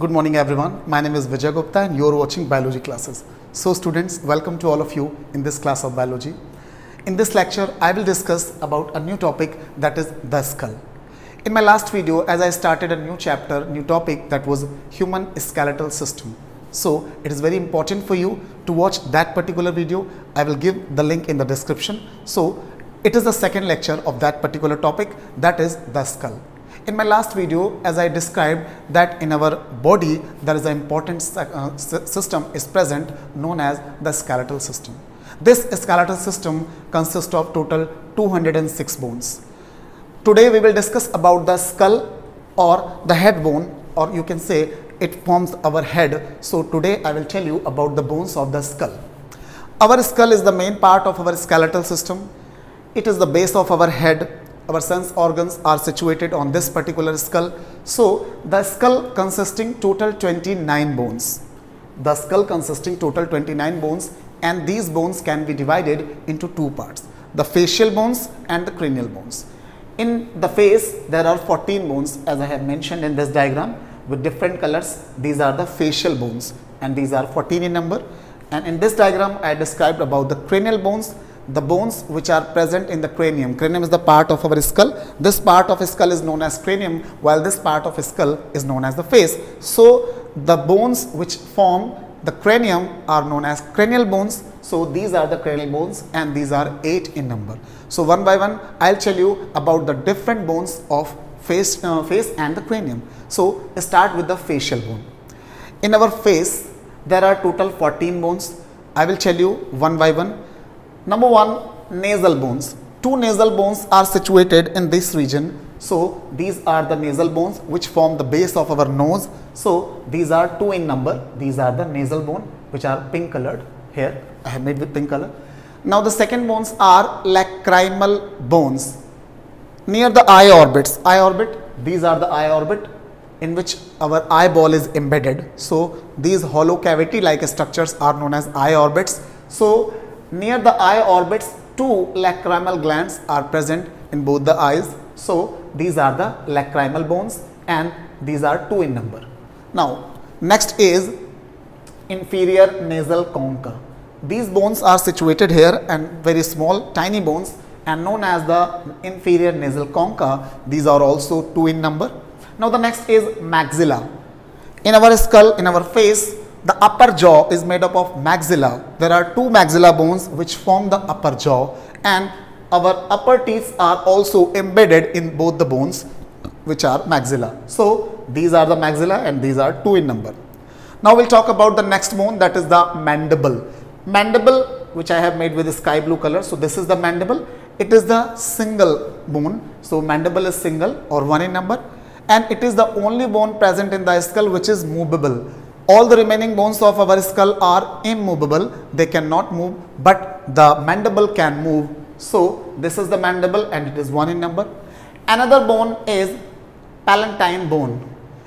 Good morning everyone. My name is Vijay Gupta and you are watching biology classes. So students, welcome to all of you in this class of biology. In this lecture, I will discuss about a new topic that is the skull. In my last video, as I started a new chapter, new topic that was human skeletal system. So it is very important for you to watch that particular video. I will give the link in the description. So it is the second lecture of that particular topic that is the skull. In my last video, as I described that in our body there is an important uh, system is present known as the skeletal system. This skeletal system consists of total 206 bones. Today we will discuss about the skull or the head bone or you can say it forms our head. So today I will tell you about the bones of the skull. Our skull is the main part of our skeletal system. It is the base of our head our sense organs are situated on this particular skull. So, the skull consisting total 29 bones. The skull consisting total 29 bones and these bones can be divided into two parts, the facial bones and the cranial bones. In the face, there are 14 bones as I have mentioned in this diagram with different colors. These are the facial bones and these are 14 in number. And in this diagram, I described about the cranial bones the bones which are present in the cranium. Cranium is the part of our skull. This part of skull is known as cranium while this part of skull is known as the face. So, the bones which form the cranium are known as cranial bones. So, these are the cranial bones and these are 8 in number. So, one by one I will tell you about the different bones of face, uh, face and the cranium. So, start with the facial bone. In our face there are total 14 bones. I will tell you one by one Number one, nasal bones. Two nasal bones are situated in this region. So, these are the nasal bones which form the base of our nose. So, these are two in number. These are the nasal bone which are pink colored here. I have made with pink color. Now, the second bones are lacrimal bones near the eye orbits. Eye orbit, these are the eye orbit in which our eyeball is embedded. So, these hollow cavity like structures are known as eye orbits. So, Near the eye orbits, two lacrimal glands are present in both the eyes. So, these are the lacrimal bones and these are two in number. Now, next is inferior nasal concha. These bones are situated here and very small tiny bones and known as the inferior nasal concha. These are also two in number. Now, the next is maxilla. In our skull, in our face, the upper jaw is made up of maxilla. There are two maxilla bones which form the upper jaw and our upper teeth are also embedded in both the bones which are maxilla. So, these are the maxilla and these are two in number. Now, we will talk about the next bone that is the mandible. Mandible which I have made with sky blue color. So, this is the mandible. It is the single bone. So, mandible is single or one in number and it is the only bone present in the skull which is movable all the remaining bones of our skull are immovable. They cannot move but the mandible can move. So this is the mandible and it is one in number. Another bone is palatine bone.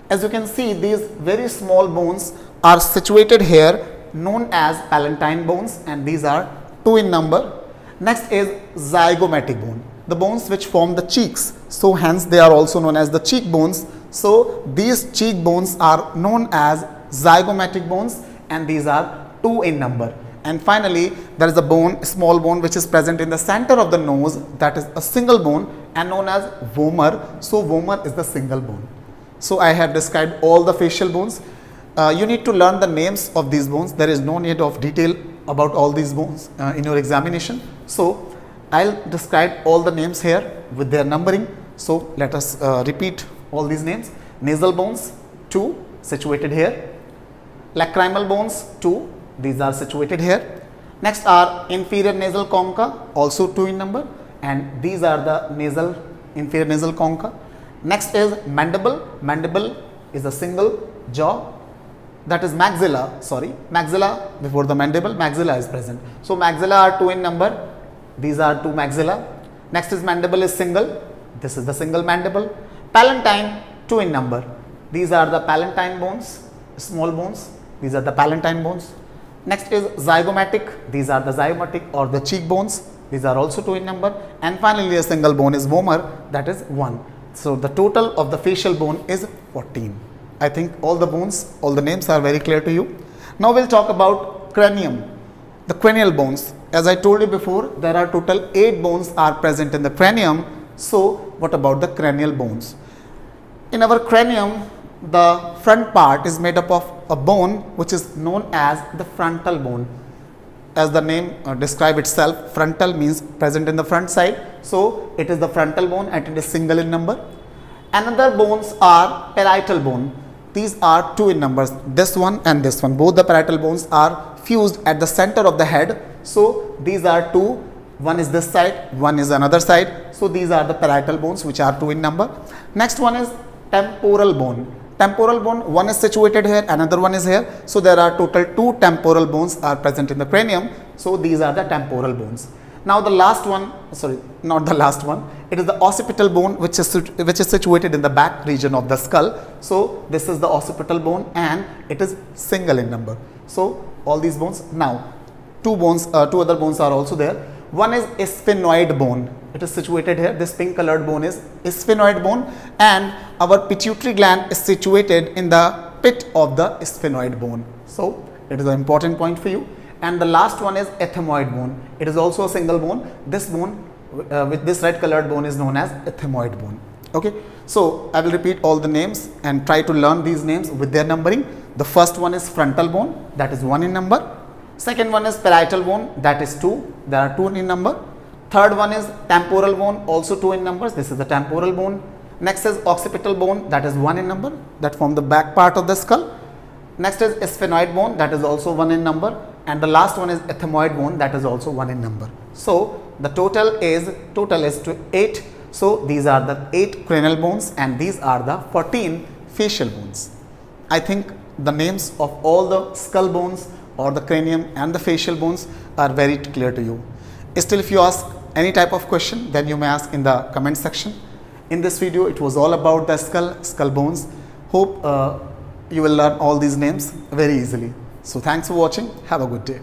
As you can see these very small bones are situated here known as palatine bones and these are two in number. Next is zygomatic bone. The bones which form the cheeks. So hence they are also known as the cheekbones. So these cheekbones are known as zygomatic bones and these are two in number. And finally, there is a bone, small bone which is present in the center of the nose that is a single bone and known as vomer. So, vomer is the single bone. So, I have described all the facial bones. Uh, you need to learn the names of these bones. There is no need of detail about all these bones uh, in your examination. So, I will describe all the names here with their numbering. So, let us uh, repeat all these names. Nasal bones 2 situated here lacrimal bones 2 these are situated here. Next are inferior nasal concha also 2 in number. And these are the nasal inferior nasal concha. Next is mandible. Mandible is a single jaw. That is maxilla sorry maxilla before the mandible maxilla is present. So maxilla are 2 in number. These are two maxilla. Next is mandible is single. This is the single mandible. Palatine 2 in number. These are the palatine bones small bones these are the palatine bones. Next is zygomatic. These are the zygomatic or the cheekbones. These are also two in number. And finally, a single bone is vomer that is 1. So, the total of the facial bone is 14. I think all the bones, all the names are very clear to you. Now we'll talk about cranium, the cranial bones. As I told you before, there are total 8 bones are present in the cranium. So what about the cranial bones? In our cranium, the front part is made up of a bone which is known as the frontal bone. As the name uh, describe itself, frontal means present in the front side. So it is the frontal bone and it is single in number. Another bones are parietal bone these are two in numbers, this one and this one. Both the parietal bones are fused at the center of the head. So, these are two, one is this side, one is another side. So, these are the parietal bones which are two in number. Next one is temporal bone. Temporal bone, one is situated here, another one is here. So, there are total two temporal bones are present in the cranium. So, these are the temporal bones. Now the last one, sorry, not the last one, it is the occipital bone which is, which is situated in the back region of the skull. So this is the occipital bone and it is single in number. So all these bones, now two bones, uh, two other bones are also there. One is sphenoid bone. It is situated here. This pink colored bone is sphenoid bone and our pituitary gland is situated in the pit of the sphenoid bone. So it is an important point for you and the last one is ethmoid bone. It is also a single bone. This bone uh, with this red colored bone is known as ethmoid bone. Okay. So, I will repeat all the names and try to learn these names with their numbering. The first one is frontal bone that is 1 in number. Second one is parietal bone that is 2. There are 2 in number. Third one is temporal bone also 2 in numbers. This is the temporal bone. Next is occipital bone that is 1 in number that form the back part of the skull. Next is sphenoid bone that is also 1 in number and the last one is ethmoid bone that is also 1 in number. So, the total is total is to 8. So, these are the 8 cranial bones and these are the 14 facial bones. I think the names of all the skull bones or the cranium and the facial bones are very clear to you. Still if you ask any type of question then you may ask in the comment section. In this video it was all about the skull, skull bones. Hope uh, you will learn all these names very easily. So thanks for watching. Have a good day.